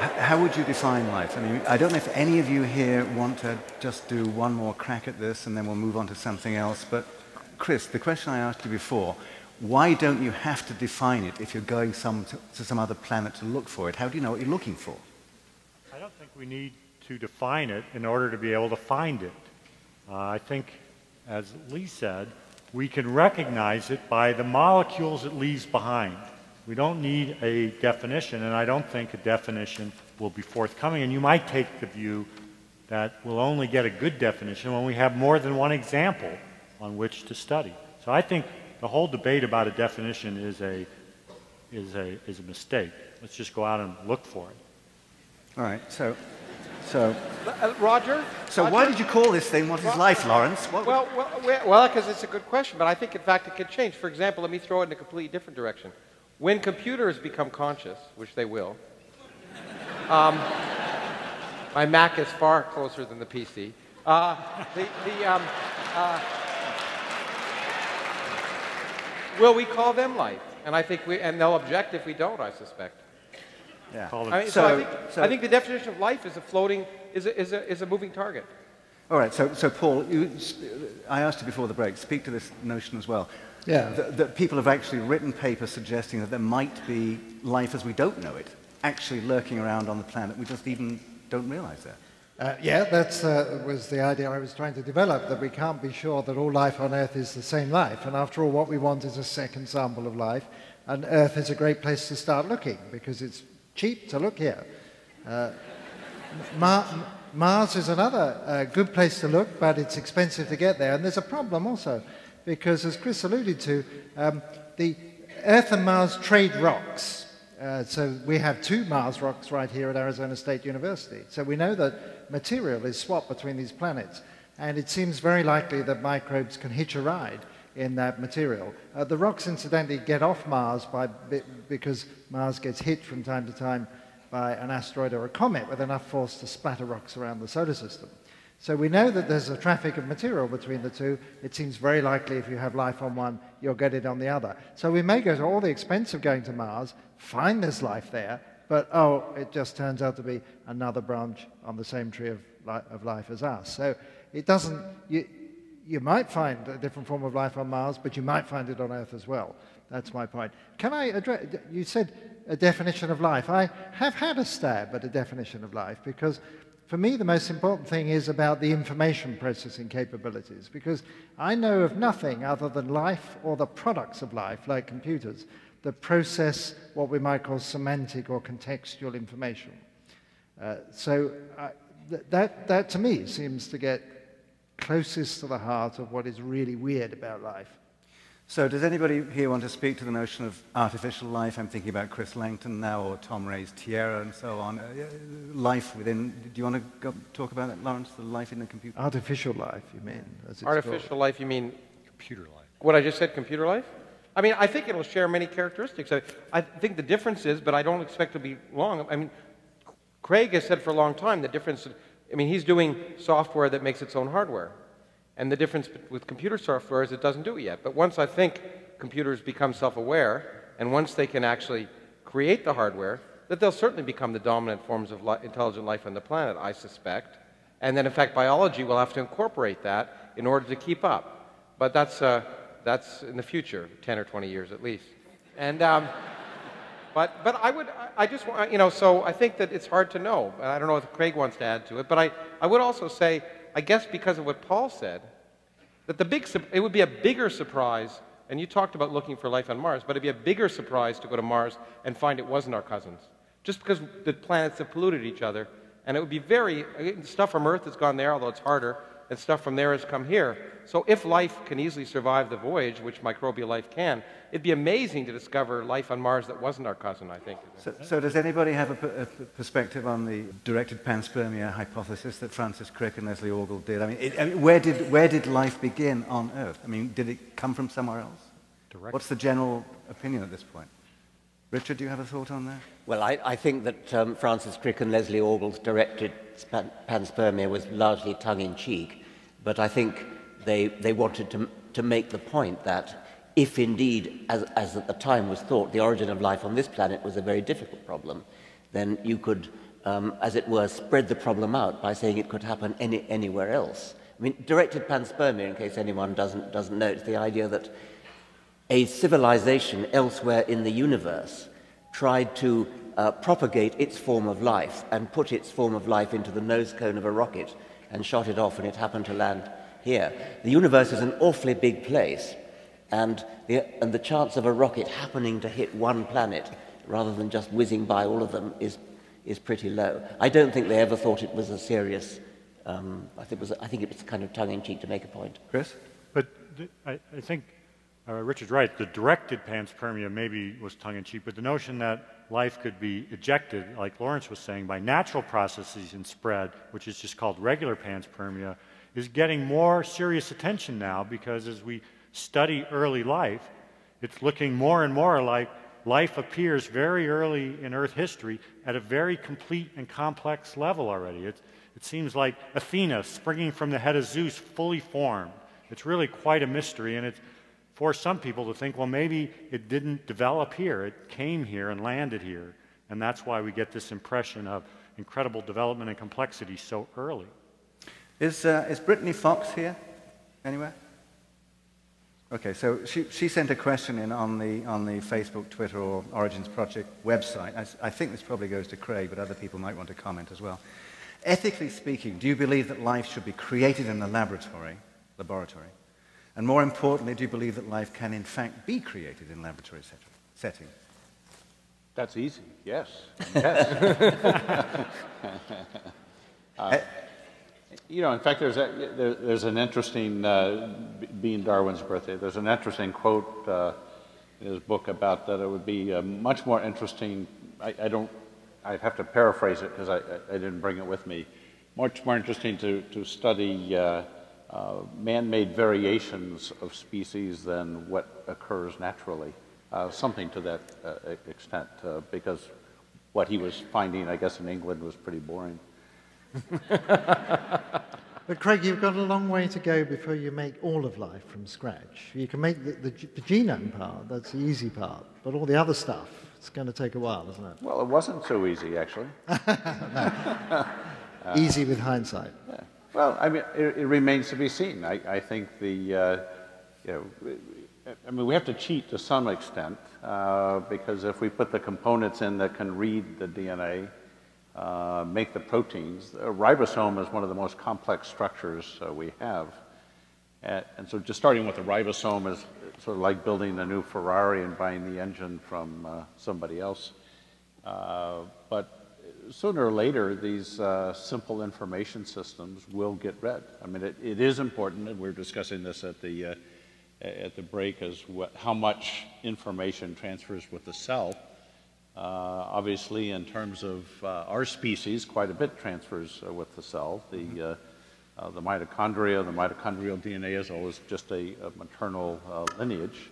how would you define life? I mean, I don't know if any of you here want to just do one more crack at this and then we'll move on to something else. But, Chris, the question I asked you before why don't you have to define it if you're going some, to, to some other planet to look for it? How do you know what you're looking for? I don't think we need to define it in order to be able to find it. Uh, I think, as Lee said, we can recognize it by the molecules it leaves behind. We don't need a definition, and I don't think a definition will be forthcoming. And you might take the view that we'll only get a good definition when we have more than one example on which to study. So I think the whole debate about a definition is a, is a, is a mistake. Let's just go out and look for it. All right, so, so, Uh, Roger? so Roger? why did you call this thing What is Life, Lawrence? What, Well, well, well, because it's a good question, but I think, in fact, it could change. For example, let me throw it in a completely different direction. When computers become conscious, which they will, um, my Mac is far closer than the PC. Uh, the, the, um, uh, will we call them life? And I think we, and they'll object if we don't. I suspect. yeah. I, mean, so, I, think, so- I think the definition of life is a floating, is a, is a, is a moving target. All right, so, so Paul, you, I asked you before the break, speak to this notion as well. Yeah. That, that people have actually written papers suggesting that there might be life as we don't know it, actually lurking around on the planet. We just even don't realize that. Uh, yeah, that uh, was the idea I was trying to develop, that we can't be sure that all life on Earth is the same life. And after all, what we want is a second sample of life. And Earth is a great place to start looking because it's cheap to look here. Uh, Mar- Mars is another uh, good place to look, but it's expensive to get there. And there's a problem also, because as Chris alluded to, um, the Earth and Mars trade rocks. Uh, so we have two Mars rocks right here at Arizona State University. So we know that material is swapped between these planets. And it seems very likely that microbes can hitch a ride in that material. Uh, the rocks, incidentally, get off Mars by, because Mars gets hit from time to time by an asteroid or a comet with enough force to splatter rocks around the solar system. So we know that there's a traffic of material between the two. It seems very likely if you have life on one, you'll get it on the other. So we may go to all the expense of going to Mars, find there's life there, but oh, it just turns out to be another branch on the same tree of, li- of life as us. So it doesn't, you, you might find a different form of life on Mars, but you might find it on Earth as well. That's my point. Can I address, you said a definition of life. I have had a stab at a definition of life because for me the most important thing is about the information processing capabilities because I know of nothing other than life or the products of life, like computers, that process what we might call semantic or contextual information. Uh, so uh, th- that, that to me seems to get closest to the heart of what is really weird about life. So does anybody here want to speak to the notion of artificial life? I'm thinking about Chris Langton now, or Tom Ray's Tierra, and so on. Uh, life within, do you want to go, talk about that, Lawrence, the life in the computer? Artificial life, you mean? As it's Artificial called. life, you mean Computer life. what I just said, computer life? I mean, I think it'll share many characteristics. I, I think the difference is, but I don't expect it to be long. I mean, Craig has said for a long time the difference, I mean, he's doing software that makes its own hardware. And the difference with computer software is it doesn't do it yet. But once I think computers become self aware, and once they can actually create the hardware, that they'll certainly become the dominant forms of li- intelligent life on the planet, I suspect. And then, in fact, biology will have to incorporate that in order to keep up. But that's, uh, that's in the future, 10 or 20 years at least. And, um, but, but I would, I- just want, you know, so I think that it's hard to know. I don't know if Craig wants to add to it, but I, I would also say, I guess because of what Paul said, that the big, it would be a bigger surprise, and you talked about looking for life on Mars, but it'd be a bigger surprise to go to Mars and find it wasn't our cousins. Just because the planets have polluted each other, and it would be very, uh, stuff from Earth has gone there, although it's harder, and stuff from there has come here. So if life can easily survive the voyage, which microbial life can, it'd be amazing to discover life on Mars that wasn't our cousin, I think. So, so does anybody have a, p- a p- perspective on the directed panspermia hypothesis that Francis Crick and Leslie Orgel did? I mean, it, I mean where, did, where did life begin on Earth? I mean, did it come from somewhere else? Direct- What's the general opinion at this point? Richard, do you have a thought on that? Well, I, I think that um, Francis Crick and Leslie Orgel's directed span- panspermia was largely tongue-in-cheek, but I think they, they wanted to, to make the point that if indeed, as, as at the time was thought, the origin of life on this planet was a very difficult problem, then you could, um, as it were, spread the problem out by saying it could happen any, anywhere else. I mean, directed panspermia, in case anyone doesn't, doesn't know, it's the idea that a civilization elsewhere in the universe tried to uh, propagate its form of life and put its form of life into the nose cone of a rocket and shot it off and it happened to land here. The universe is an awfully big place, and the, and the chance of a rocket happening to hit one planet rather than just whizzing by all of them is, is pretty low. I don't think they ever thought it was a serious, um, I, think it was, I think it was kind of tongue in cheek to make a point. Chris? But th- I, I think uh, Richard's right. The directed panspermia maybe was tongue in cheek, but the notion that life could be ejected, like Lawrence was saying, by natural processes and spread, which is just called regular panspermia, is getting more serious attention now because as we study early life, it's looking more and more like life appears very early in Earth history at a very complete and complex level already. It, it seems like Athena springing from the head of Zeus fully formed. It's really quite a mystery, and it's forced some people to think, well, maybe it didn't develop here. It came here and landed here. And that's why we get this impression of incredible development and complexity so early. Is, uh, is Brittany Fox here? Anywhere? Okay, so she, she sent a question in on the, on the Facebook, Twitter, or Origins Project website. I, I think this probably goes to Craig, but other people might want to comment as well. Ethically speaking, do you believe that life should be created in the laboratory, laboratory? And more importantly, do you believe that life can in fact be created in laboratory set- setting? That's easy, yes. yes. uh, you know, in fact, there's, a, there, there's an interesting, uh, being Darwin's birthday, there's an interesting quote uh, in his book about that it would be uh, much more interesting. I, I, don't, I'd have to paraphrase it because I, I, didn't bring it with me. Much more interesting to, to study uh, uh, man-made variations of species than what occurs naturally. Uh, something to that extent, because what he was finding, I guess, in England was pretty boring. but Craig, you've got a long way to go before you make all of life from scratch. You can make the, the, the genome part, that's the easy part, but all the other stuff, it's going to take a while, isn't it? Well, it wasn't so easy, actually. uh, easy with hindsight. Yeah. Well, I mean, it, it, remains to be seen. I, I think the, uh, you know, I mean, we have to cheat to some extent uh, because if we put the components in that can read the DNA, uh, make the proteins. A ribosome is one of the most complex structures uh, we have. And, and, so just starting with the ribosome is sort of like building a new Ferrari and buying the engine from uh, somebody else. Uh, but sooner or later, these uh, simple information systems will get read. I mean, it, it is important, and we are discussing this at the, uh, at the break, as what, how much information transfers with the cell. Uh, obviously, in terms of uh, our species, quite a bit transfers uh, with the cell. The, the mitochondria, the mitochondrial DNA is always just a, a maternal lineage.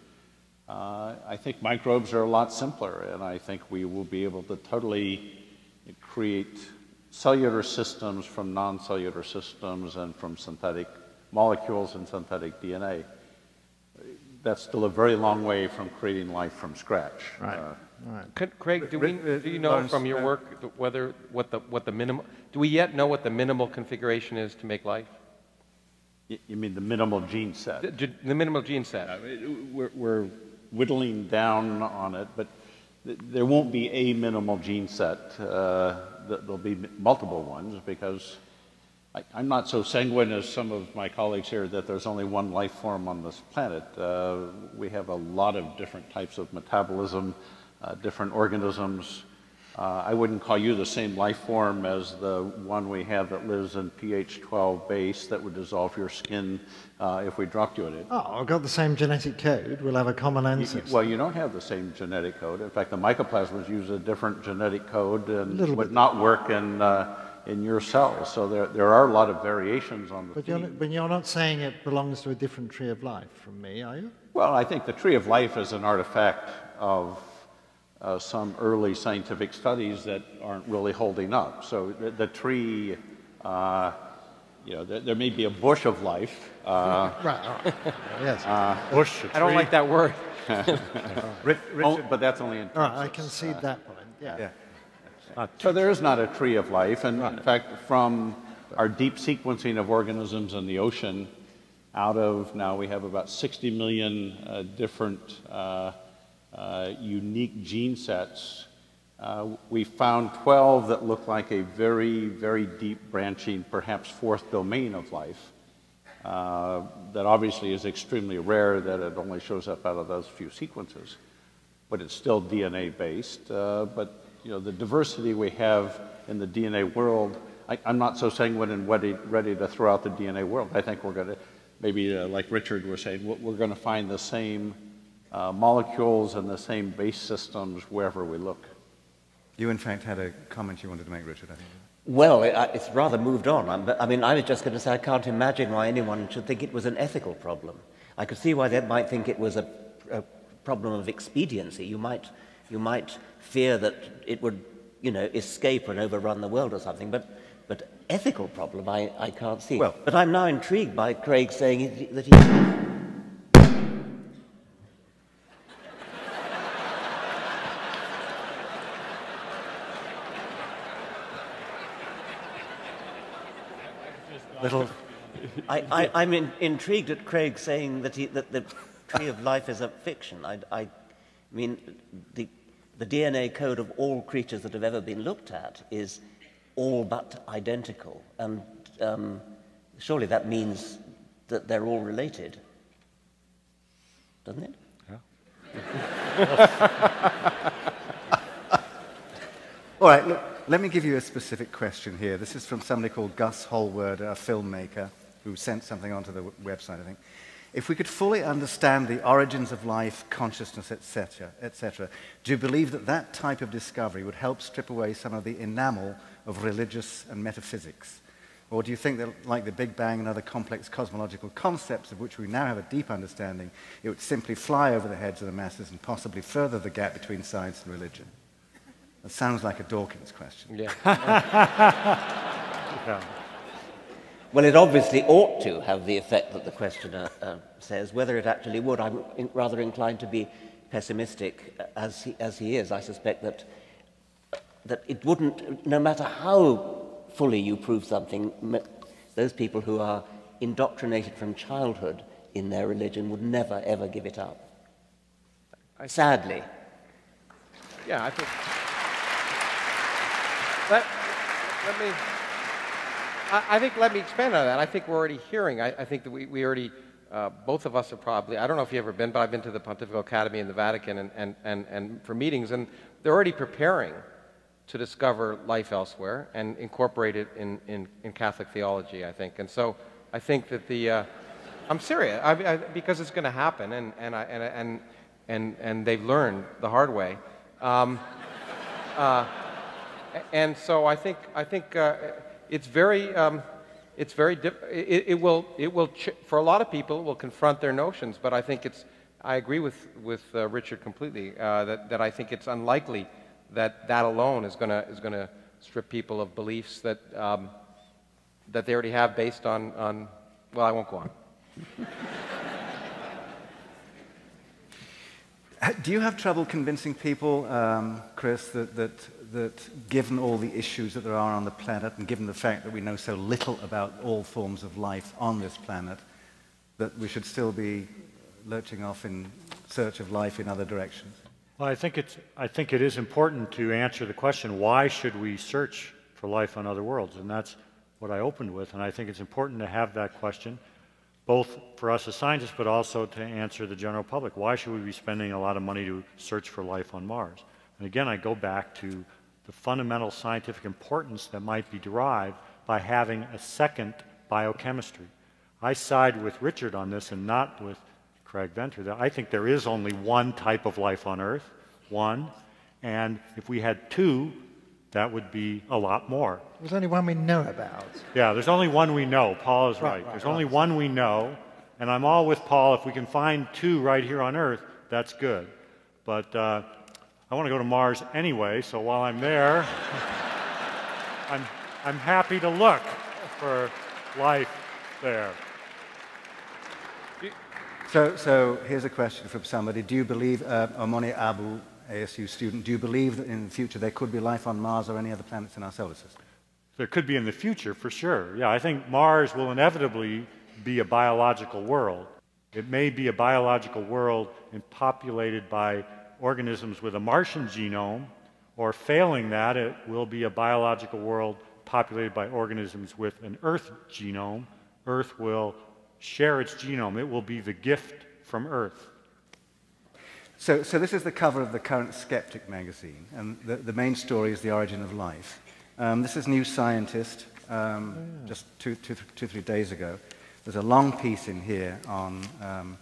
Uh, I think microbes are a lot simpler, and I think we will be able to totally create cellular systems from non-cellular systems and from synthetic molecules and synthetic DNA. That's still a very long way from creating life from scratch. Right. Uh, right. Craig, do, we, do you know from your work whether what the what the minimal? Do we yet know what the minimal configuration is to make life? You mean the minimal gene set? The, the minimal gene set. Uh, we're, we're, whittling down on it, but th there won't be a minimal gene set. Uh, there'll be multiple ones because I, am not so sanguine as some of my colleagues here that there's only one life form on this planet. Uh, we have a lot of different types of metabolism uh, different organisms. Uh, I wouldn't call you the same life form as the one we have that lives in pH 12 base that would dissolve your skin uh, if we dropped you in it. Oh, I've got the same genetic code. We'll have a common ancestor. well, you don't have the same genetic code. In fact, the mycoplasmas use a different genetic code and would bit. not work in, uh, in your cells. So there, there are a lot of variations on the but you're, but you're not saying it belongs to a different tree of life from me, are you? Well, I think the tree of life is an artifact of uh, some early scientific studies that aren't really holding up. So the, the tree, uh, you know, there, there, may be a bush of life. Uh, right. yes. Uh, bush. I don't like that word. oh, but that's only in. All right, I concede that point. Yeah. yeah. So there is not a tree of life. And in fact, from our deep sequencing of organisms in the ocean, out of now we have about 60 million uh, different uh, unique gene sets. Uh, we found 12 that look like a very, very deep branching, perhaps fourth domain of life. Uh, that obviously is extremely rare that it only shows up out of those few sequences. But it's still DNA based. Uh, but you know, the diversity we have in the DNA world, I, am not so sanguine and ready, ready to throw out the DNA world. I think we're going to, maybe uh, like Richard was saying, we're going to find the same uh, molecules and the same base systems wherever we look. You, in fact, had a comment you wanted to make, Richard, I think. Well, it, it's rather moved on. I mean, I was just going to say I can't imagine why anyone should think it was an ethical problem. I could see why they might think it was a, a problem of expediency. You might, you might fear that it would, you know, escape and overrun the world or something, but, but ethical problem I, I can't see. Well, but I'm now intrigued by Craig saying that he I, I, am in, intrigued at Craig saying that, he, that the tree of life is a fiction. I, I mean, the, the DNA code of all creatures that have ever been looked at is all but identical. And um, surely that means that they're all related. Doesn't it? Yeah. all right, look. Let me give you a specific question here. This is from somebody called Gus Holward, a filmmaker, who sent something onto the website, I think. If we could fully understand the origins of life, consciousness, etc., etc., do you believe that that type of discovery would help strip away some of the enamel of religious and metaphysics? Or do you think that, like the Big Bang and other complex cosmological concepts of which we now have a deep understanding, it would simply fly over the heads of the masses and possibly further the gap between science and religion? That sounds like a Dawkins question. Yeah. yeah. Well, it obviously ought to have the effect that the questioner uh, says. Whether it actually would, I'm in, rather inclined to be pessimistic uh, as he, as he is. I suspect that, that it wouldn't, no matter how fully you prove something, those people who are indoctrinated from childhood in their religion would never, ever give it up. Sadly. Yeah, I think let, let me, I, I, think let me expand on that. I think we're already hearing, I, I think that we, we already, uh, both of us are probably, I don't know if you've ever been, but I've been to the Pontifical Academy in the Vatican and, and, and, and for meetings, and they're already preparing to discover life elsewhere and incorporate it in, in, in Catholic theology, I think. And so I think that the, uh, I'm serious, I, I, because it's going to happen, and, and, I, and, and, and, and they've learned the hard way. Um, uh, and so I think, I think uh, it's very, um, it's very it, it, will, it will ch- for a lot of people, it will confront their notions, but I think it's, I agree with, with uh, Richard completely, uh, that, that I think it's unlikely that that alone is going to is gonna strip people of beliefs that, um, that they already have based on, on, well, I won't go on. Do you have trouble convincing people, um, Chris, that, that that given all the issues that there are on the planet and given the fact that we know so little about all forms of life on this planet, that we should still be lurching off in search of life in other directions? Well, I think, it's, I think it is important to answer the question why should we search for life on other worlds? And that's what I opened with. And I think it's important to have that question, both for us as scientists, but also to answer the general public. Why should we be spending a lot of money to search for life on Mars? And again, I go back to the fundamental scientific importance that might be derived by having a second biochemistry. I side with Richard on this and not with Craig Venter. I think there is only one type of life on Earth, one, and if we had two, that would be a lot more. There's only one we know about. Yeah, there's only one we know. Paul is right. right, right there's right. only one we know, and I'm all with Paul. If we can find two right here on Earth, that's good. But uh, I want to go to Mars anyway, so while I'm there, I'm, I'm happy to look for life there. So, so here's a question from somebody. Do you believe uh, Omoni Abu ASU student, do you believe that in the future there could be life on Mars or any other planets in our solar system? There could be in the future, for sure. Yeah, I think Mars will inevitably be a biological world. It may be a biological world and populated by organisms with a Martian genome, or failing that, it will be a biological world populated by organisms with an Earth genome. Earth will share its genome. It will be the gift from Earth. So, so this is the cover of the current Skeptic magazine, and the, the main story is the origin of life. Um, this is New Scientist, um, oh, yeah. just two, two, two, three days ago. There's a long piece in here on um,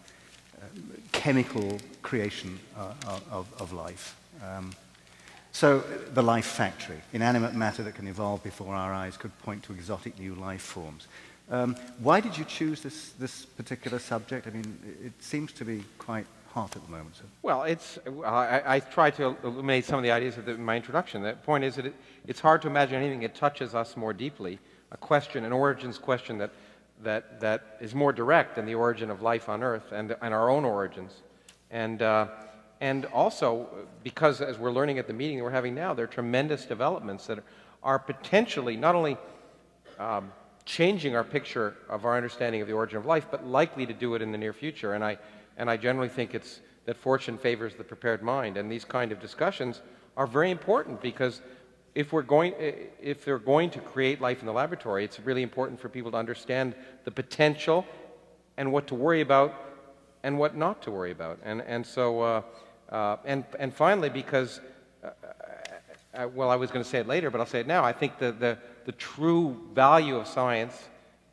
chemical creation uh, of, of, life. Um, so the life factory, inanimate matter that can evolve before our eyes, could point to exotic new life forms. Um, why did you choose this, this particular subject? I mean, it seems to be quite hot at the moment. So. Well, it's, I, I tried to illuminate some of the ideas of the, my introduction. The point is that it, it's hard to imagine anything that touches us more deeply, a question, an origins question that, that, that is more direct than the origin of life on Earth and, and our own origins. And uh, and also, because as we're learning at the meeting we're having now, there are tremendous developments that are potentially not only um, changing our picture of our understanding of the origin of life, but likely to do it in the near future. And I, and I generally think it's that fortune favors the prepared mind. And these kind of discussions are very important because if, we're going, if they're going to create life in the laboratory, it's really important for people to understand the potential and what to worry about and what not to worry about. And, and so uh, uh, and, and finally, because, uh, uh, uh, well, I was going to say it later, but I'll say it now. I think the, the, the true value of science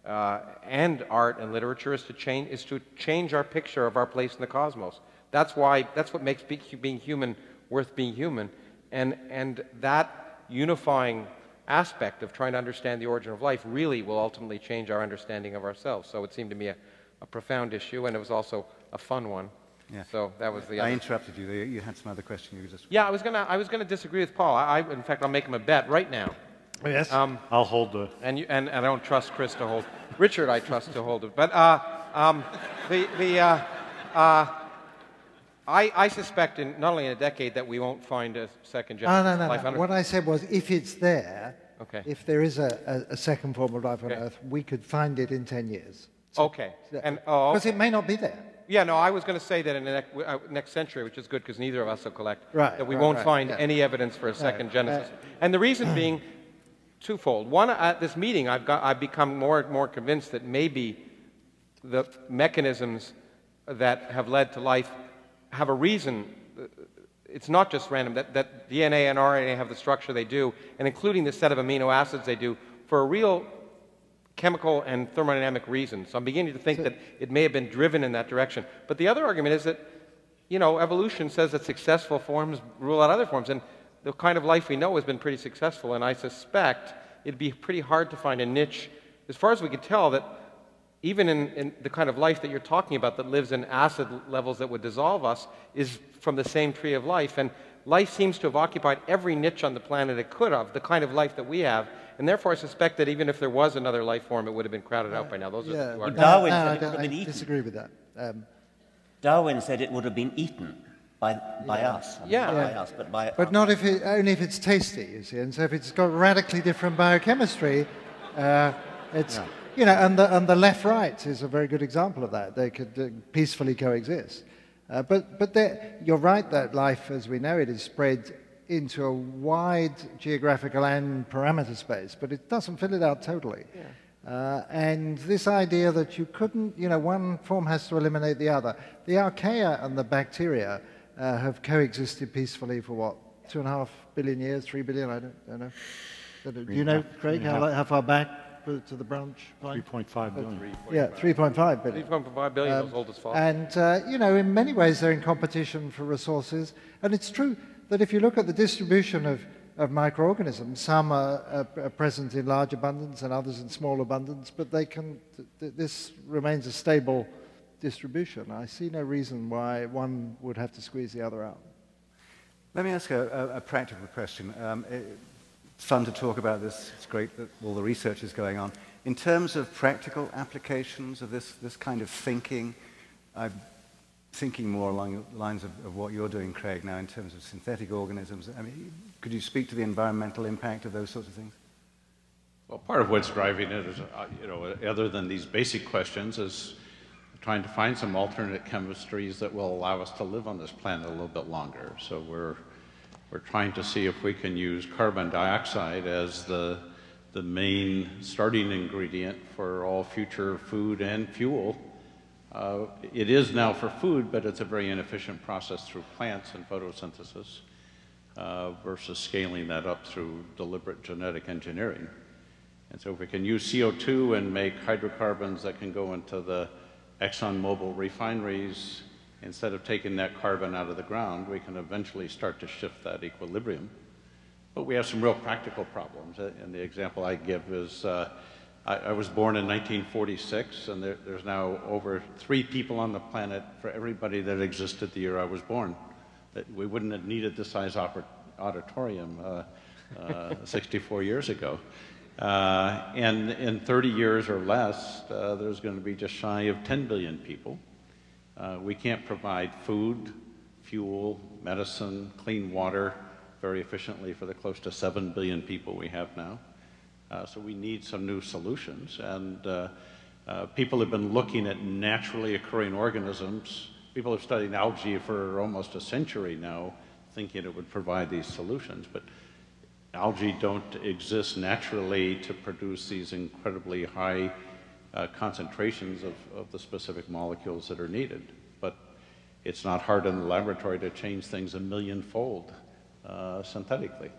uh, and art and literature is to, change, is to change our picture of our place in the cosmos. That's, why, that's what makes being human worth being human. And, and that unifying aspect of trying to understand the origin of life really will ultimately change our understanding of ourselves. So it seemed to me a, a profound issue, and it was also a fun one. Yeah. So that was the. I interrupted you. You had some other question. You just. Yeah, I was gonna. I was gonna disagree with Paul. I, I in fact, I'll make him a bet right now. Yes. Um, I'll hold the. And you, and, and I don't trust Chris to hold. Richard, I trust to hold it. But uh, um, the the. Uh, uh, I, I suspect in not only in a decade that we won't find a second generation. Oh, no, no, no. What I said was if it's there, okay. if there is a, a, a second form of life on okay. Earth, we could find it in 10 years. So, okay. And, oh, Because it may not be there. Yeah, no, I was going to say that in the next, uh, next century, which is good because neither of us will collect, right, that we right, won't right, find yeah. any evidence for a second. Genesis. Uh, and the reason being twofold. One, at this meeting, I've, got, I've become more and more convinced that maybe the mechanisms that have led to life have a reason. Uh, it's not just random, that, that DNA and RNA have the structure they do, and including the set of amino acids they do, for a real chemical and thermodynamic reason. So I'm beginning to think so, that it may have been driven in that direction. But the other argument is that, you know, evolution says that successful forms rule out other forms. And the kind of life we know has been pretty successful. And I suspect it'd be pretty hard to find a niche, as far as we could tell, that even in, in, the kind of life that you're talking about that lives in acid levels that would dissolve us is from the same tree of life. And life seems to have occupied every niche on the planet it could have, the kind of life that we have. And therefore, I suspect that even if there was another life form, it would have been crowded out by now. Those yeah. are well, Darwin no, said no, it would have been I eaten. disagree with that. Um, Darwin said it would have been eaten by, by yeah. us. Yeah. Not by us, but by But not if it, only if it's tasty, you see. And so if it's got radically different biochemistry, uh, it's, yeah. You know, and the, and the left-right is a very good example of that. They could uh, peacefully coexist. Uh, but but you're right that life as we know it is spread into a wide geographical and parameter space, but it doesn't fill it out totally. Yeah. Uh, and this idea that you couldn't, you know, one form has to eliminate the other. The archaea and the bacteria uh, have coexisted peacefully for what, two and a half billion years, three billion, I don't, don't know. Do you know, Craig, how, how far back to the branch point? 3.5 billion. Yeah, 3.5 billion. 3.5 billion um, old as far. And, uh, you know, in many ways they're in competition for resources. And it's true, that if you look at the distribution of, of microorganisms, some are, are, are, present in large abundance and others in small abundance, but they can, th this remains a stable distribution. I see no reason why one would have to squeeze the other out. Let me ask a, a, a practical question. Um, it's fun to talk about this. It's great that all the research is going on. In terms of practical applications of this, this kind of thinking, I've thinking more along the lines of, of, what you're doing, Craig, now in terms of synthetic organisms. I mean, could you speak to the environmental impact of those sorts of things? Well, part of what's driving it is, uh, you know, other than these basic questions, is trying to find some alternate chemistries that will allow us to live on this planet a little bit longer. So we're we're trying to see if we can use carbon dioxide as the the main starting ingredient for all future food and fuel. Uh, it is now for food, but it's a very inefficient process through plants and photosynthesis uh, versus scaling that up through deliberate genetic engineering. And so if we can use CO2 and make hydrocarbons that can go into the ExxonMobil refineries, instead of taking that carbon out of the ground, we can eventually start to shift that equilibrium. But we have some real practical problems. Uh, and the example I give is uh, I, I, was born in 1946, and there, there's now over three people on the planet for everybody that existed the year I was born. That we wouldn't have needed this size auditorium uh, uh 64 years ago. Uh, and in 30 years or less, uh, there's going to be just shy of 10 billion people. Uh, we can't provide food, fuel, medicine, clean water very efficiently for the close to 7 billion people we have now. Uh, so we need some new solutions. And uh, uh, people have been looking at naturally occurring organisms. People have studied algae for almost a century now, thinking it would provide these solutions. But algae don't exist naturally to produce these incredibly high uh, concentrations of, of the specific molecules that are needed. But it's not hard in the laboratory to change things a millionfold uh, synthetically.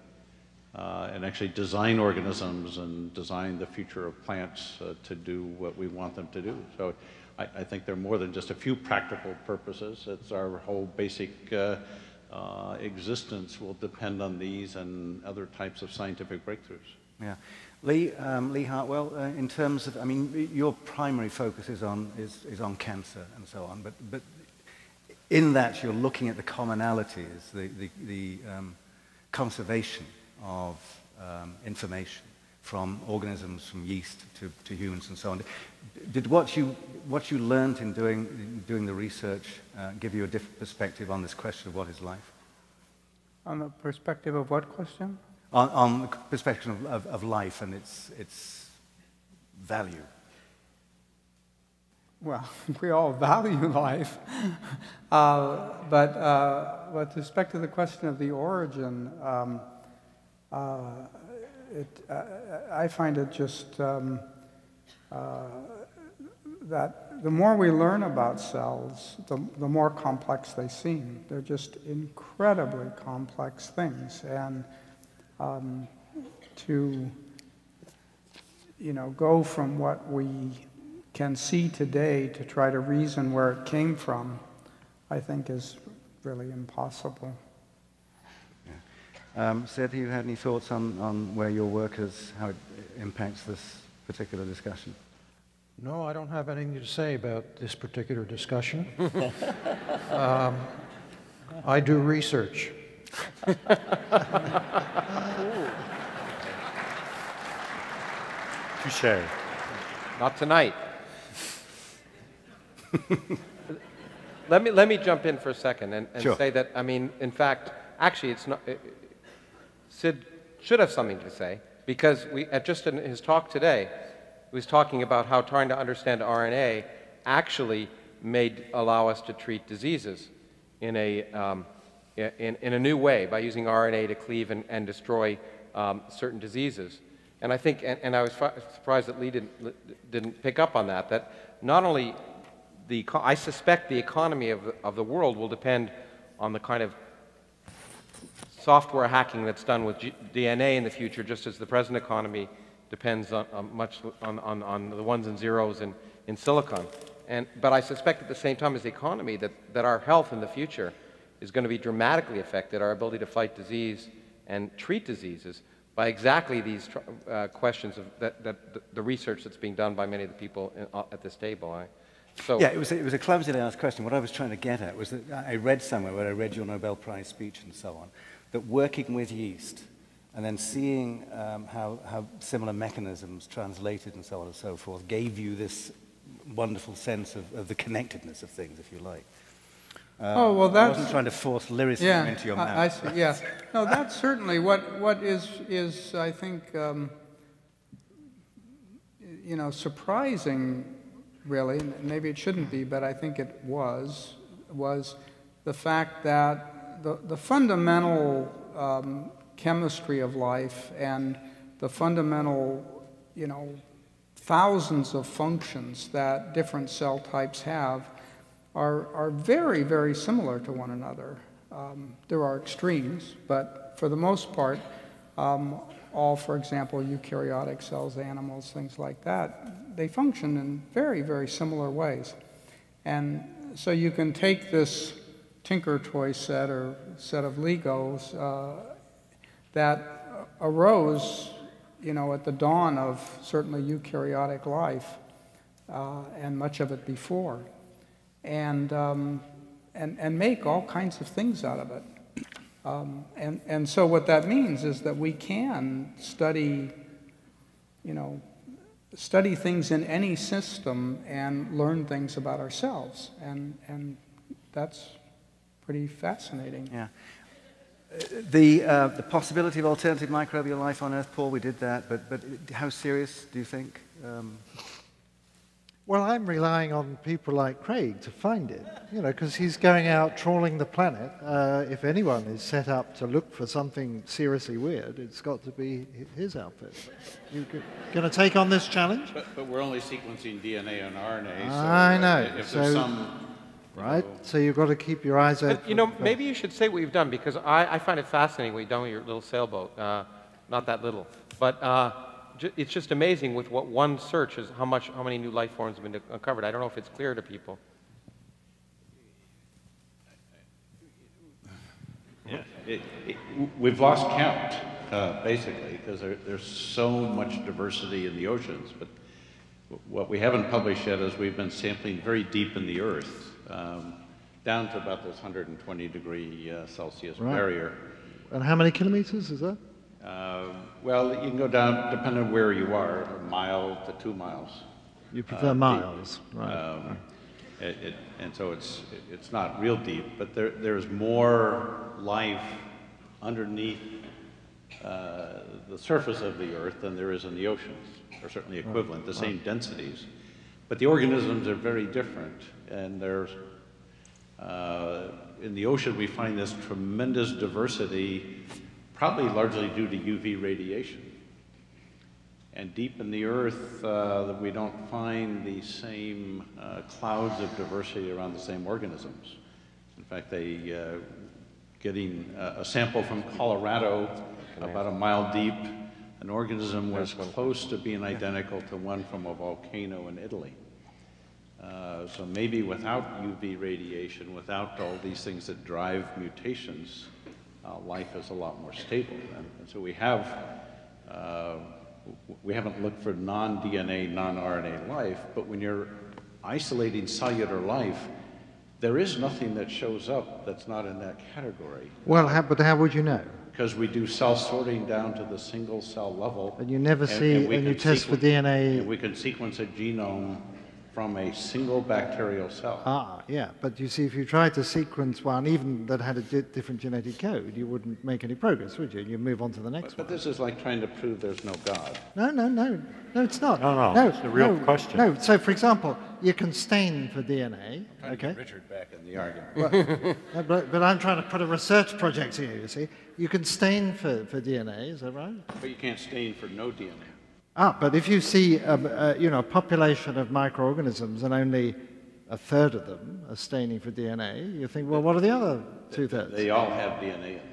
Uh, and actually design organisms and design the future of plants uh, to do what we want them to do. So I, I, think there are more than just a few practical purposes. It's our whole basic uh, uh, existence will depend on these and other types of scientific breakthroughs. Yeah. Lee, um, Lee Hartwell, uh, in terms of, I mean, your primary focus is on, is, is on cancer and so on, but, but in that you're looking at the commonalities, the, the, the um, conservation of um, information from organisms, from yeast to, to humans and so on. Did what you, what you learned in doing, doing the research uh, give you a different perspective on this question of what is life? On the perspective of what question? On, on the perspective of, of, of life and its, its value. Well, we all value life. uh, but uh, with respect to the question of the origin, um, uh, it, uh, I find it just um, uh, that the more we learn about cells, the, the more complex they seem. They're just incredibly complex things. And um, to you know, go from what we can see today to try to reason where it came from, I think is really impossible. Um, Sid, have you had any thoughts on, on where your work is, how it impacts this particular discussion? No, I don't have anything to say about this particular discussion. um, I do research. Touche. Not tonight. let, me, let me jump in for a second and, and sure. say that, I mean, in fact, actually, it's not. It, Sid should have something to say because we, at just in his talk today, he was talking about how trying to understand RNA actually may allow us to treat diseases in a, um, in, in a new way by using RNA to cleave and, and destroy um, certain diseases. And I think, and, and I was surprised that Lee didn't, didn't pick up on that, that not only the, I suspect the economy of the, of the world will depend on the kind of software hacking that's done with G DNA in the future, just as the present economy depends on, much on, on, on, the ones and zeros in, in silicon. And, but I suspect at the same time as the economy that, that our health in the future is going to be dramatically affected, our ability to fight disease and treat diseases by exactly these uh, questions of that, that, the research that's being done by many of the people in, uh, at this table. I, so yeah, it was, it was a clumsily asked question. What I was trying to get at was that I read somewhere where I read your Nobel Prize speech and so on, that working with yeast and then seeing um, how, how similar mechanisms translated and so on and so forth gave you this wonderful sense of, of the connectedness of things, if you like. Uh, Oh, well, I wasn't trying to force lyricism yeah, into your mouth. I see, yeah. No, that's certainly what, what is, is, I think, um, you know, surprising, really, maybe it shouldn't be, but I think it was, was the fact that the, the fundamental um, chemistry of life and the fundamental, you know, thousands of functions that different cell types have are, are very, very similar to one another. Um, there are extremes, but for the most part, um, all, for example, eukaryotic cells, animals, things like that, they function in very, very similar ways. And so you can take this Tinker Toy set or set of Legos uh, that arose, you know, at the dawn of certainly eukaryotic life uh, and much of it before, and, um, and, and make all kinds of things out of it. Um, and, and so what that means is that we can study, you know, study things in any system and learn things about ourselves. And, and that's pretty fascinating. Yeah. The, uh, the possibility of alternative microbial life on Earth, Paul, we did that, but, but how serious do you think? Um, Well, I'm relying on people like Craig to find it, you know, because he's going out trawling the planet. Uh, if anyone is set up to look for something seriously weird, it's got to be his outfit. You going to take on this challenge? But, but we're only sequencing DNA and RNA. So I uh, know. If So- there's some. Right? So you've got to keep your eyes open. But, you know, maybe you should say what you've done because I, I find it fascinating what you've done with your little sailboat. Uh, not that little, but uh, ju- it's just amazing with what one search is how much, how many new life forms have been uncovered. I don't know if it's clear to people. Yeah, it, it, we've lost count, uh, basically, because there, there's so much diversity in the oceans. But what we haven't published yet is we've been sampling very deep in the Earth, um, down to about this 120 degree uh, Celsius Right. barrier. And how many kilometers is that? Uh, well, you can go down, depending on where you are, a mile to two miles. You prefer deep. miles, right? Um, it, it, and so it's, it's not real deep, but there, there's more life underneath uh, the surface of the Earth than there is in the oceans, or certainly equivalent, the same densities. But the organisms are very different, and there's, uh, in the ocean we find this tremendous diversity, probably largely due to UV radiation. And deep in the earth, uh, we don't find the same uh, clouds of diversity around the same organisms. In fact, they, uh, getting a, a sample from Colorado, about a mile deep, an organism was close to being identical to one from a volcano in Italy. Uh, so maybe without UV radiation, without all these things that drive mutations, uh, life is a lot more stable. And, and so we have, uh, we haven't looked for non-DNA, non-RNA life, but when you're isolating cellular life, there is nothing that shows up that's not in that category. Well, how, but how would you know? Because we do cell sorting down to the single cell level. And you never see- we and you test for DNA. and we can sequence a genome from a single bacterial cell. Ah, yeah. But you see, if you tried to sequence one, even that had a di- different genetic code, you wouldn't make any progress, would you? You move on to the next But one. But this is like trying to prove there's no God. No, no, no. No, it's not. No, no, no it's a real no, question. No. So, for example, you can stain for DNA. Okay. Richard back in the argument. Uh, but, but I'm trying to put a research project here, you see. You can stain for, for DNA, is that right? But you can't stain for no DNA. Ah, but if you see um, uh, you know, a population of microorganisms and only a third of them are staining for DNA, you think, well, what are the other two thirds? They all have DNA in them.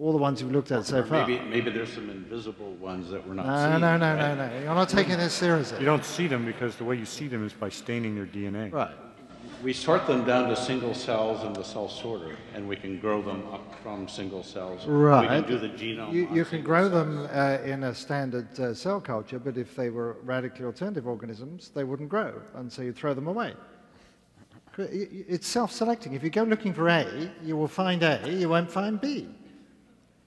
All the ones you've looked at so Or far. maybe, maybe there's some invisible ones that we're not No, seeing. no, no, right? no, no. You're not taking this seriously. You don't see them because the way you see them is by staining their DNA. Right. We sort them down to single cells in the cell sorter, and we can grow them up from single cells. Right. We can do the genome. You, you can grow cells. them uh, in a standard uh, cell culture, but if they were radically alternative organisms, they wouldn't grow, and so you throw them away. It's self-selecting. If you go looking for A, you will find A, you won't find B.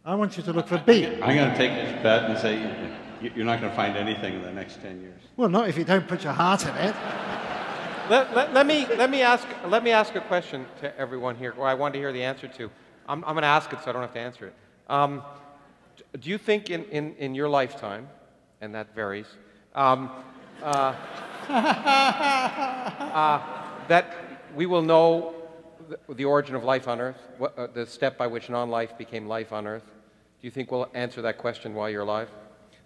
I want you to look for B. I'm going to take this bet and say you're not going to find anything in the next 10 years. Well, not if you don't put your heart in it. Let, let, let, me, let, me ask, let me ask a question to everyone here, I want to hear the answer to. I'm, I'm going to ask it so I don't have to answer it. Um, do you think in, in, in your lifetime, and that varies, um, uh, uh, that we will know the, the, origin of life on Earth, what, uh, the step by which non life became life on Earth? Do you think we'll answer that question while you're alive?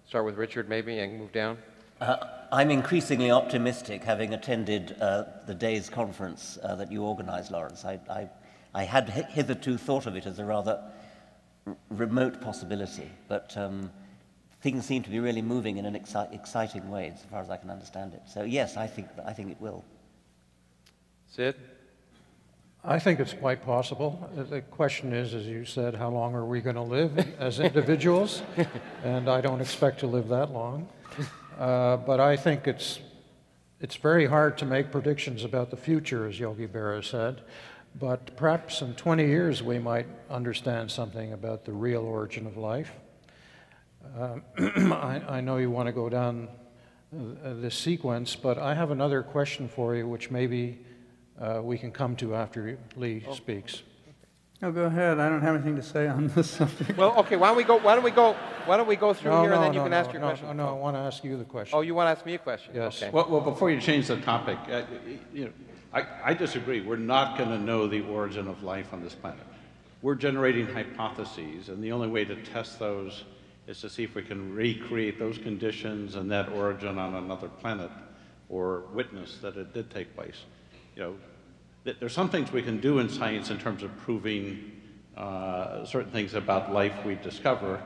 Start with Richard, maybe, and move down? Uh, I'm increasingly optimistic, having attended uh, the day's conference uh, that you organized, Lawrence. I, I, I, had hitherto thought of it as a rather remote possibility, but um, things seem to be really moving in an exci- exciting way, as far as I can understand it. So, yes, I think, I think it will. Sid? I think it's quite possible. The question is, as you said, how long are we going to live as individuals? and I don't expect to live that long. Uh, but I think it's, it's very hard to make predictions about the future, as Yogi Berra said. But perhaps in 20 years we might understand something about the real origin of life. Uh, I, I, know you want to go down this sequence, but I have another question for you, which maybe uh, we can come to after Lee oh. speaks. Oh, go ahead. I don't have anything to say on this subject. Well, okay. Why don't we go? Why don't we go? Why don't we go through no, here no, and then no, you can no, ask your no, question? No, no, I want to ask you the question. Oh, you want to ask me a question? Yes. Okay. Well, well before you change the topic, uh, you know, I, I disagree. We're not going to know the origin of life on this planet. We're generating hypotheses, and the only way to test those is to see if we can recreate those conditions and that origin on another planet, or witness that it did take place. You know, there's some things we can do in science in terms of proving uh, certain things about life we discover,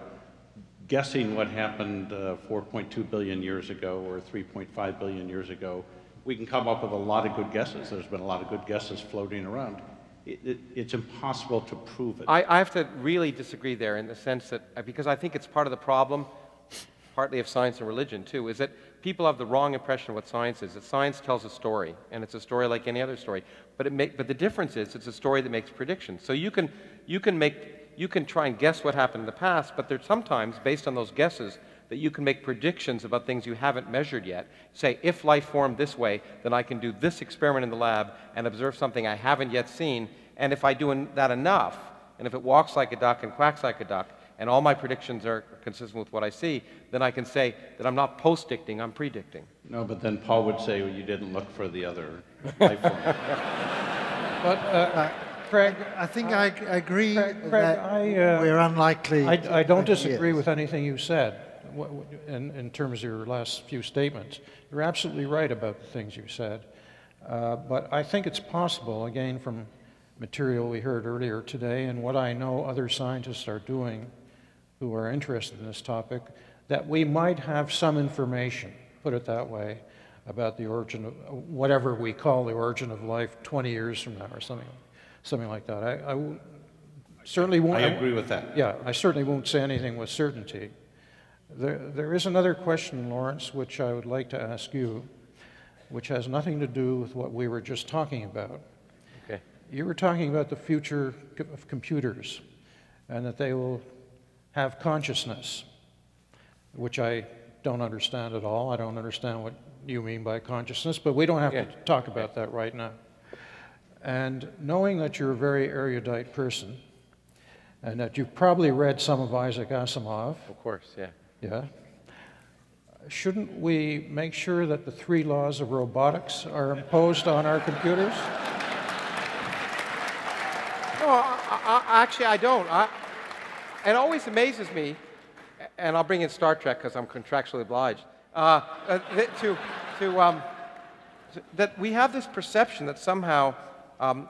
guessing what happened uh, 4.2 billion years ago or 3.5 billion years ago. We can come up with a lot of good guesses. There's been a lot of good guesses floating around. It, it, it's impossible to prove it. I, I have to really disagree there in the sense that, uh, because I think it's part of the problem, partly of science and religion too, is that people have the wrong impression of what science is. That science tells a story, and it's a story like any other story. But, it make, but the difference is it's a story that makes predictions. So you can, you, can make, you can try and guess what happened in the past, but there's sometimes, based on those guesses, that you can make predictions about things you haven't measured yet. Say, if life formed this way, then I can do this experiment in the lab and observe something I haven't yet seen. And if I do that enough, and if it walks like a duck and quacks like a duck, and all my predictions are consistent with what I see, then I can say that I'm not post-dicting, I'm predicting. No, but then Paul would say well, you didn't look for the other life form. but, uh, uh, Craig, I think uh, I agree Craig, Craig, that I, uh, we're unlikely. I, I don't disagree with anything you said in, in, terms of your last few statements. You're absolutely right about the things you said. Uh, but I think it's possible, again, from material we heard earlier today and what I know other scientists are doing, who are interested in this topic that we might have some information, put it that way, about the origin of whatever we call the origin of life 20 years from now or something, something like that. I, I certainly won't. I agree with that. Yeah, I certainly won't say anything with certainty. There, there is another question, Lawrence, which I would like to ask you, which has nothing to do with what we were just talking about. Okay. You were talking about the future of computers and that they will have consciousness, which I don't understand at all. I don't understand what you mean by consciousness, but we don't have yeah. to talk about that right now. And knowing that you're a very erudite person, and that you've probably read some of Isaac Asimov. Of course, yeah. Yeah. Shouldn't we make sure that the three laws of robotics are imposed on our computers? No, I, I, actually, I don't. I, it always amazes me, and I'll bring in Star Trek because I'm contractually obliged, uh, uh, to, to, um, that we have this perception that somehow um,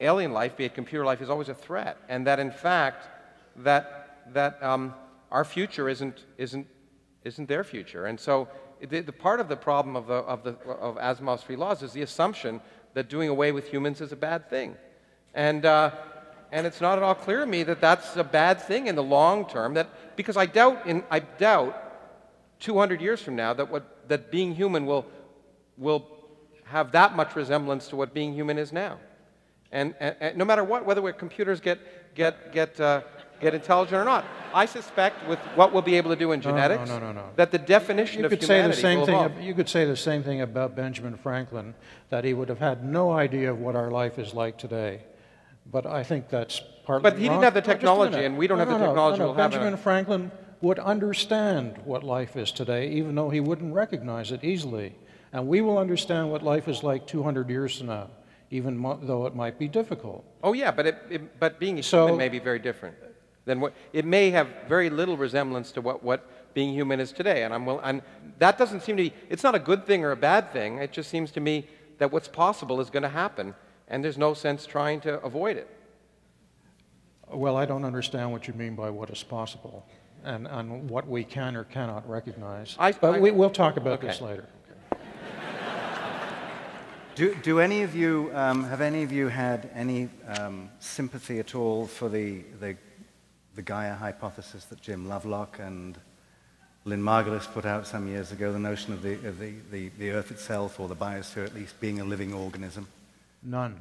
alien life, be it computer life, is always a threat, and that in fact, that, that um, our future isn't, isn't, isn't their future. And so the, the part of the problem of, the, of, the, of Asimov's three laws is the assumption that doing away with humans is a bad thing. And, uh, and it's not at all clear to me that that's a bad thing in the long term. That because I doubt, in, I doubt, 200 years from now that what that being human will will have that much resemblance to what being human is now. And, and, and no matter what, whether computers get get get uh, get intelligent or not. I suspect with what we'll be able to do in genetics, no, no, no. that the definition You of could say the same will thing. evolve. You could say the same thing about Benjamin Franklin, that he would have had no idea of what our life is like today. But I think that's partly But he didn't have the No, just a technology, and we don't No, have the no, no, technology no, no. we'll Benjamin Franklin would understand what life is today, even though he wouldn't recognize it easily. And we will understand what life is like 200 years from now, even though it might be difficult. Oh yeah, but it, it, but being So- human may be very different than what it may have very little resemblance to what, what being human is today. And I'm will, and that doesn't seem to be. It's not a good thing or a bad thing. It just seems to me that what's possible is going to happen, and there's no sense trying to avoid it. Well, I don't understand what you mean by what is possible and, and what we can or cannot recognize. I- but I- we, we'll talk about Okay. this later. Do, do any of you, um, have any of you had any um, sympathy at all for the, the, the Gaia hypothesis that Jim Lovelock and Lynn Margulis put out some years ago, the notion of the, of the, the, the Earth itself, or the biosphere at least, being a living organism? None.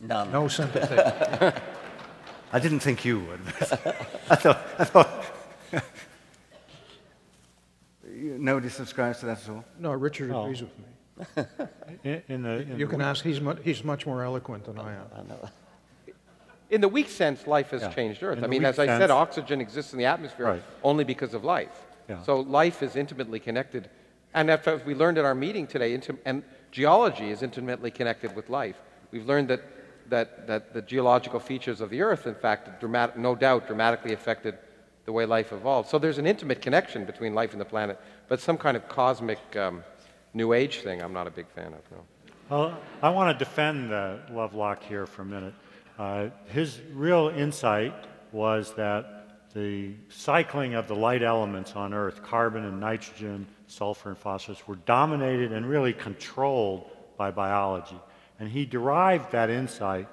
None. No sympathy. I didn't think you would. but I thought, I thought nobody subscribes to that at all. no, Richard Oh. agrees with me. In, in the, in You the can ask, he's, mu- he's much more eloquent than I am. I know. In the weak sense, life has Yeah. changed Earth. In I mean, as I said, oxygen exists in the atmosphere Right. only because of life. Yeah. So life is intimately connected. And as we learned at our meeting today, intim- and geology is intimately connected with life. We've learned that, that, that the geological features of the Earth, in fact, no doubt dramatically affected the way life evolved. So there's an intimate connection between life and the planet, but some kind of cosmic um, New Age thing I'm not a big fan of, no. Well, I want to defend Lovelock here for a minute. Uh, his real insight was that the cycling of the light elements on Earth, carbon and nitrogen, sulfur and phosphorus, were dominated and really controlled by biology. And he derived that insight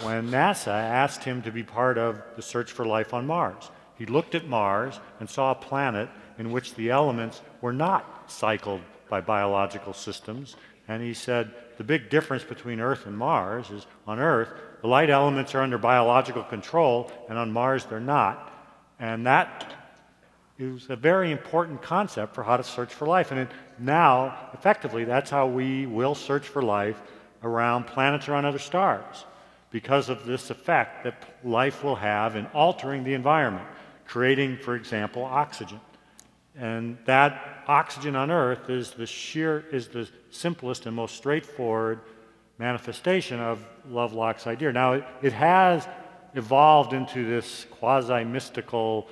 when NASA asked him to be part of the search for life on Mars. He looked at Mars and saw a planet in which the elements were not cycled by biological systems. And he said the big difference between Earth and Mars is on Earth, the light elements are under biological control, and on Mars, they're not. And that is a very important concept for how to search for life. And it, now, effectively, that's how we will search for life around planets or on other stars because of this effect that life will have in altering the environment, creating, for example, oxygen. And that oxygen on Earth is the sheer, is the simplest and most straightforward manifestation of Lovelock's idea. Now, it, it has evolved into this quasi mystical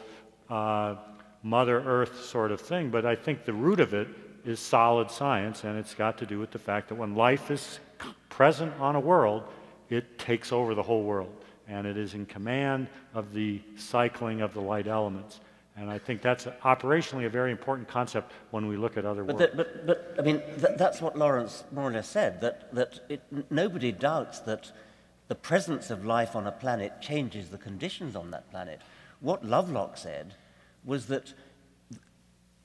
uh, Mother Earth sort of thing, but I think the root of it is solid science, and it's got to do with the fact that when life is present on a world, it takes over the whole world, and it is in command of the cycling of the light elements. And I think that's operationally a very important concept when we look at other But, worlds. the, but, but I mean, th- that's what Lawrence more or less said, that, that it, nobody doubts that the presence of life on a planet changes the conditions on that planet. What Lovelock said was that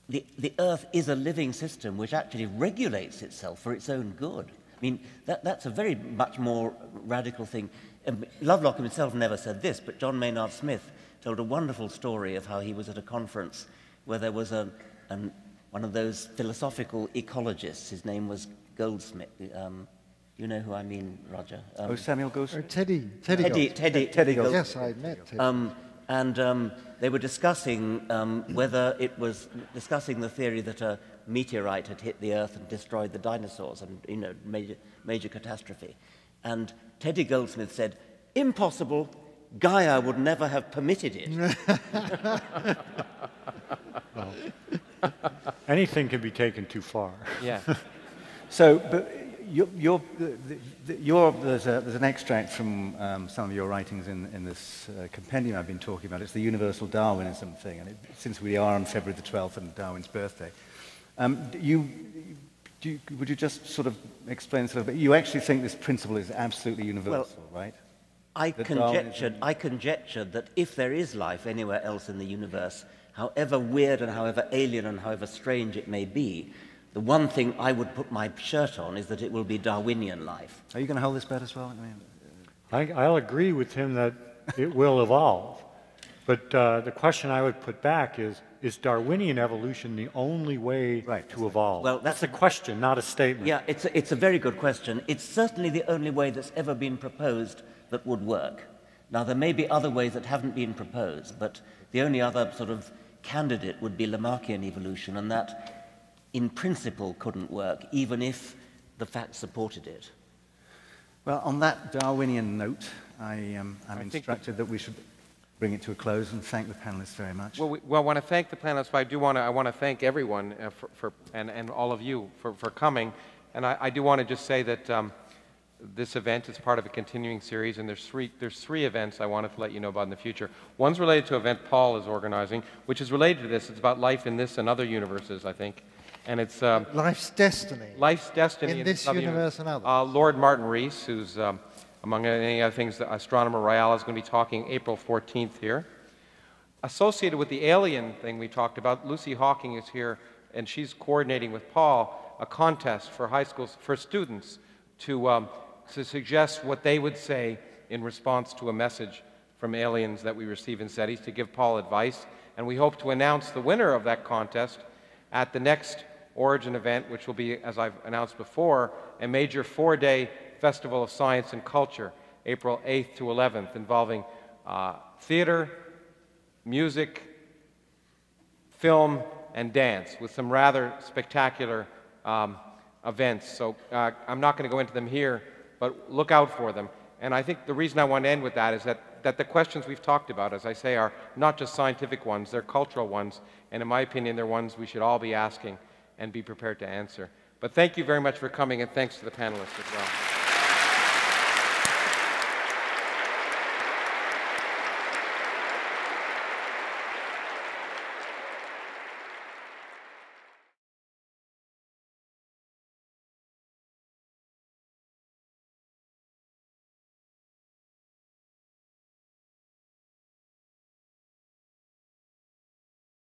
the, the Earth is a living system which actually regulates itself for its own good. I mean, that, that's a very much more radical thing. Um, Lovelock himself never said this, but John Maynard Smith told a wonderful story of how he was at a conference where there was a, an, one of those philosophical ecologists. His name was Goldsmith. Um, you know who I mean, Roger? Um, Oh, Samuel Goose? Oh, Teddy, Teddy, Teddy, Gold. Teddy, Teddy Gold. Yes, I met Teddy. Um, and um, they were discussing um, whether it was discussing the theory that a meteorite had hit the Earth and destroyed the dinosaurs, and you know, major, major catastrophe. And Teddy Goldsmith said, "Impossible. Gaia would never have permitted it." well, Anything can be taken too far. Yeah. So, but you're, you're, the, the, you're, there's, a, there's an extract from um, some of your writings in, in this uh, compendium I've been talking about. It's the universal Darwinism thing, and it, since we are on February the 12th and Darwin's birthday, um, you, you, would you just sort of explain this a little bit? You actually think this principle is absolutely universal, right? I That conjectured, Darwinism- I conjectured that if there is life anywhere else in the universe, however weird and however alien and however strange it may be, the one thing I would put my shirt on is that it will be Darwinian life. Are you going to hold this bet as well? I mean, I, I'll agree with him that it will evolve. But uh, the question I would put back is, is Darwinian evolution the only way Right. to evolve? Well, that's a question, not a statement. Yeah, it's a, it's a very good question. It's certainly the only way that's ever been proposed that would work. Now, there may be other ways that haven't been proposed, but the only other sort of candidate would be Lamarckian evolution, and that, in principle, couldn't work, even if the facts supported it. Well, on that Darwinian note, I, um, I'm I instructed that we should bring it to a close and thank the panelists very much. Well, we, well, I want to thank the panelists, but I do want to, I want to thank everyone uh, for, for, and, and all of you for, for coming. And I, I do want to just say that um, this event is part of a continuing series, and there's three, there's three events I wanted to let you know about in the future. One's related to an event Paul is organizing, which is related to this. It's about life in this and other universes, I think. And it's um, Life's destiny. Life's Destiny In this other universe and others. Uh, Lord Martin Rees, who's, um, among many other things, the astronomer royal, is going to be talking April 14th here. Associated with the alien thing we talked about, Lucy Hawking is here, and she's coordinating with Paul a contest for high schools for students to, um, to suggest what they would say in response to a message from aliens that we receive in SETIs to give Paul advice. And we hope to announce the winner of that contest at the next Origin event, which will be, as I've announced before, a major four day festival of science and culture, April 8th to 11th, involving uh, theater, music, film, and dance with some rather spectacular um, events. So uh, I'm not going to go into them here, but look out for them. And I think the reason I want to end with that is that, that the questions we've talked about, as I say, are not just scientific ones, they're cultural ones. And in my opinion, they're ones we should all be asking and be prepared to answer. But thank you very much for coming, and thanks to the panelists as well.